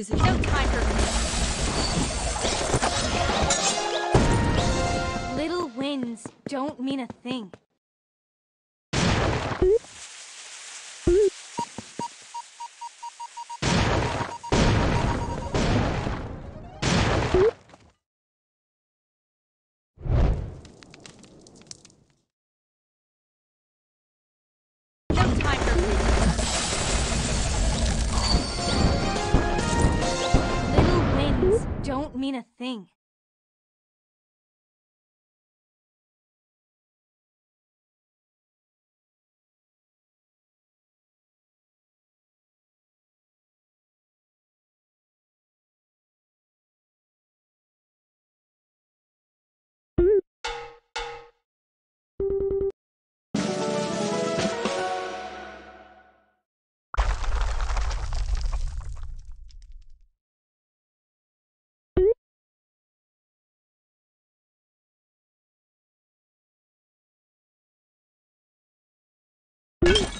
time for Little wins don't mean a thing. Don't mean a thing. you